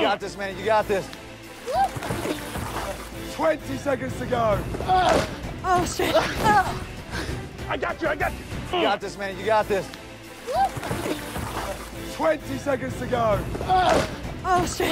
You got this, man. You got this. 20 seconds to go. Oh, shit. I got you, I got you. You got this, man. You got this. 20 seconds to go. Oh, shit.